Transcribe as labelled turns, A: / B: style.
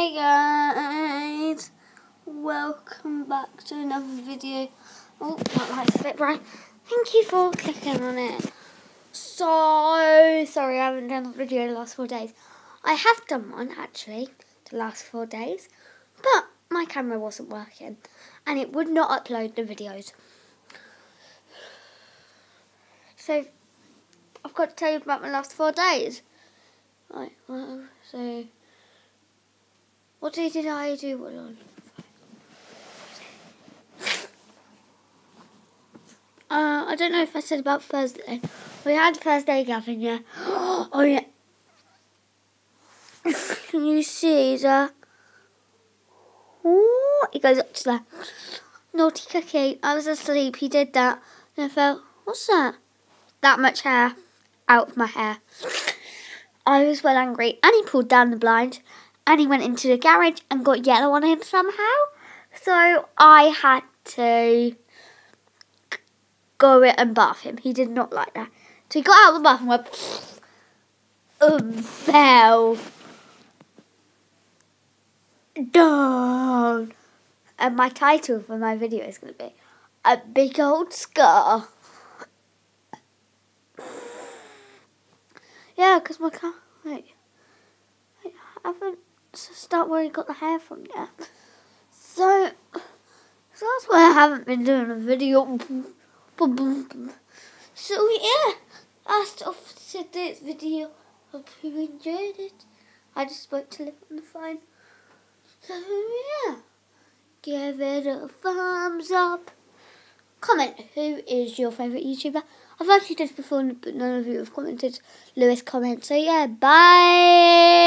A: Hey guys, welcome back to another video. Oh, that light's a bit bright. Thank you for clicking on it. So sorry I haven't done a video the last four days. I have done one actually the last four days, but my camera wasn't working and it would not upload the videos. So I've got to tell you about my last four days. Right, well, so what day did I do what on? Uh, I don't know if I said about Thursday. We had Thursday Gavin, yeah. Oh yeah. Can you see the? Ooh, he goes up to the naughty cookie. I was asleep. He did that, and I felt, what's that? That much hair out of my hair. I was well angry, and he pulled down the blind, and he went into the garage and got yellow on him somehow. So I had to go in and bath him. He did not like that. So he got out of the bath and went and fell down. And my title for my video is going to be A Big Old Scar. Yeah, because my car. Wait. wait. I haven't start where he got the hair from yet. So, so that's why I haven't been doing a video. So yeah, that's off today's video. Hope you enjoyed it. I just spoke to live on the phone. So yeah, give it a thumbs up. Comment who is your favourite YouTuber. I've actually this before, but none of you have commented. Lewis comments. So yeah, bye.